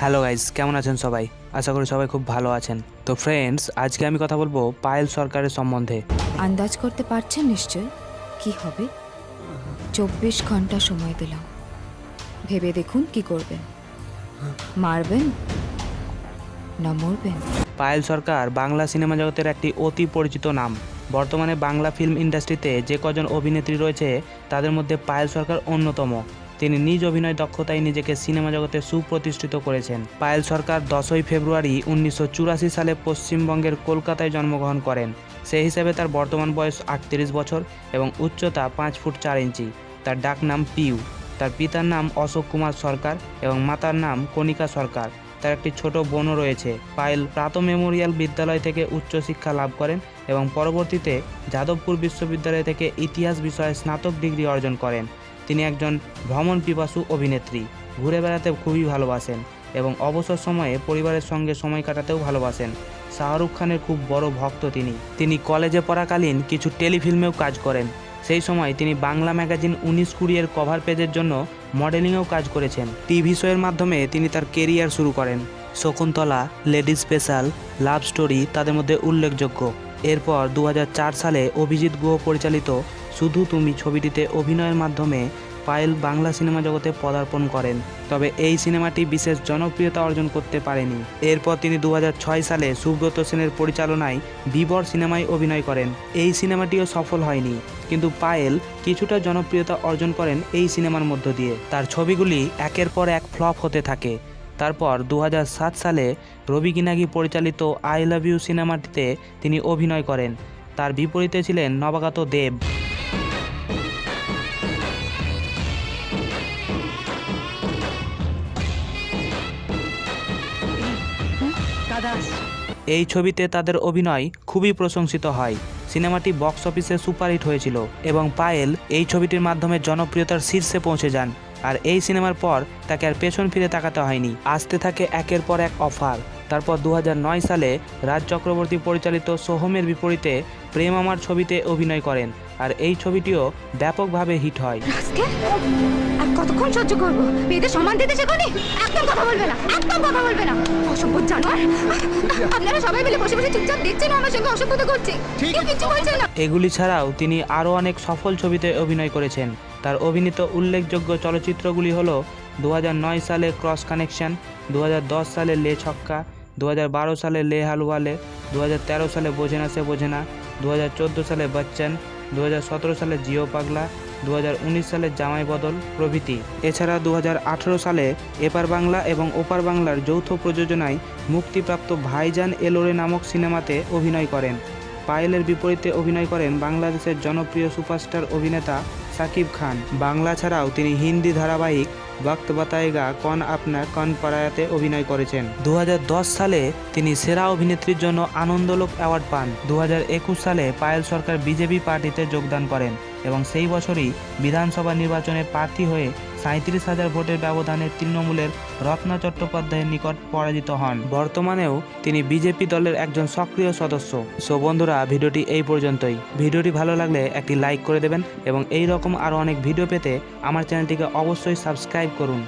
Hello guys কেমন আছেন সবাই? আশা করি সবাই খুব ভালো আছেন। তো ফ্রেন্ডস আজকে আমি কথা বলব পায়েল সরকারের সম্বন্ধে। আন্দাজ করতে পারছেন নিশ্চয়? কি হবে? চব্বিশ ঘণ্টা সময় দিলাম ভেবে দেখুন কি করবেন। মারবেন? না মরবেন? পায়েল সরকার বাংলা সিনেমা জগতের একটি অতি পরিচিত নাম। বর্তমানে বাংলা ফিল্ম ইন্ডাস্ট্রিতে যে কজন অভিনেত্রী রয়েছে তাদের মধ্যে পায়েল সরকার অন্যতম। তিনি নিজ অভিনয় দক্ষতায় নিজেকে সিনেমা জগতে সুপ্রতিষ্ঠিত করেছেন। পায়েল সরকার দশই ফেব্রুয়ারি উনিশশো চুরাশি সালে পশ্চিমবঙ্গের কলকাতায় জন্মগ্রহণ করেন। সেই হিসেবে তার বর্তমান বয়স আটত্রিশ বছর এবং উচ্চতা পাঁচ ফুট চার ইঞ্চি। তার ডাক নাম পিউ। তার পিতার নাম অশোক কুমার সরকার এবং মাতার নাম কণিকা সরকার। তার একটি ছোট বোনও রয়েছে। পায়েল প্রাত মেমোরিয়াল বিদ্যালয় থেকে উচ্চশিক্ষা লাভ করেন এবং পরবর্তীতে যাদবপুর বিশ্ববিদ্যালয় থেকে ইতিহাস বিষয়ে স্নাতক ডিগ্রি অর্জন করেন। তিনি একজন ভ্রমণ পিপাসু অভিনেত্রী, ঘুরে বেড়াতে খুবই ভালোবাসেন এবং অবসর সময়ে পরিবারের সঙ্গে সময় কাটাতেও ভালোবাসেন। শাহরুখ খানের খুব বড় ভক্ত তিনি। তিনি কলেজে পড়াকালীন কিছু টেলিফিল্মেও কাজ করেন। সেই সময় তিনি বাংলা ম্যাগাজিন উনিশ কুড়িয়ের কভার পেজের জন্য মডেলিংয়েও কাজ করেছেন। টিভি শোয়ের মাধ্যমে তিনি তার কেরিয়ার শুরু করেন। Shakuntala, lady special, love story তাদের মধ্যে উল্লেখযোগ্য। এরপর দু হাজার চার সালে অভিজিৎ গুহ পরিচালিত শুধু তুমি ছবিটিতে অভিনয়ের মাধ্যমে পায়েল বাংলা সিনেমা জগতে পদার্পণ করেন। তবে এই সিনেমাটি বিশেষ জনপ্রিয়তা অর্জন করতে পারেনি। এরপর তিনি দু হাজার ছয় সালে সুব্রত সেনের পরিচালনায় বিবর সিনেমায় অভিনয় করেন। এই সিনেমাটিও সফল হয়নি, কিন্তু পায়েল কিছুটা জনপ্রিয়তা অর্জন করেন এই সিনেমার মধ্য দিয়ে। তার ছবিগুলি একের পর এক ফ্লপ হতে থাকে। তারপর দু হাজার সাত সালে রবি কিনাগি পরিচালিত আই লাভ ইউ সিনেমাটিতে তিনি অভিনয় করেন। তার বিপরীতে ছিলেন নবাগত দেব। এই ছবিতে তাদের অভিনয় খুবই প্রশংসিত হয়। সিনেমাটি বক্স অফিসে সুপারহিট হয়েছিল এবং পায়েল এই ছবিটির মাধ্যমে জনপ্রিয়তার শীর্ষে পৌঁছে যান। আর এই সিনেমার পর তাকে আর পেছন ফিরে তাকাতে হয়নি। আসতে থাকে একের পর এক অফার। তারপর দু হাজার নয় সালে রাজ চক্রবর্তী পরিচালিত সোহমের বিপরীতে প্রেম আমার ছবিতে অভিনয় করেন। আর এই ছবিটিও ব্যাপকভাবে হিট হয়। আর কতক্ষণ সহ্য করব? মেয়েদের সম্মান দিতে শেখনি? একদম কথা বলবে না একদম কথা বলবে না। অসভ্য জানোয়ার। আপনারা সবাই মিলে বসে বসে চুপচাপ দেখছেন আমার সঙ্গে অসভ্যতা করছে। কেউ না। এগুলি ছাড়াও তিনি আরও অনেক সফল ছবিতে অভিনয় করেছেন। তার অভিনীত উল্লেখযোগ্য চলচ্চিত্রগুলি হল দু হাজার নয় সালে ক্রস কানেকশন দু হাজার দশ সালে লে ছক্কা দু হাজার বারো সালে লে হালওয়ালে দু হাজার তেরো সালে বোঝেনা সে বোঝে না দু সালে বচ্চন দু হাজার সতেরো সালে জিও পাগলা দু হাজার উনিশ সালে জামাই বদল প্রভৃতি। এছাড়া দু হাজার আঠেরো সালে এপার বাংলা এবং ওপার বাংলার যৌথ প্রযোজনায় মুক্তিপ্রাপ্ত ভাইজান এলোরে নামক সিনেমাতে অভিনয় করেন। পায়েলের বিপরীতে অভিনয় করেন বাংলাদেশের জনপ্রিয় সুপারস্টার অভিনেতা সাকিব খান। বাংলা ছাড়াও তিনি হিন্দি ধারাবাহিক বক্ত বাতায়েগা কন আপনার কন পাড়ায়াতে অভিনয় করেছেন। দু হাজার দশ সালে তিনি সেরা অভিনেত্রীর জন্য আনন্দলোক অ্যাওয়ার্ড পান। দু হাজার একুশ সালে পায়েল সরকার বিজেপি পার্টিতে যোগদান করেন এবং সেই বছরই বিধানসভা নির্বাচনে প্রার্থী হয়ে সাঁত্রিশ হাজার ভোটের ব্যবধানে তৃণমূলের রত্না চট্টোপাধ্যায়ের নিকট পরাজিত হন। বর্তমানেও তিনি বিজেপি দলের একজন সক্রিয় সদস্য। সো বন্ধুরা, ভিডিওটি এই পর্যন্তই। ভিডিওটি ভালো লাগলে একটি লাইক করে দেবেন এবং এই রকম আরও অনেক ভিডিও পেতে আমার চ্যানেলটিকে অবশ্যই সাবস্ক্রাইব করুন।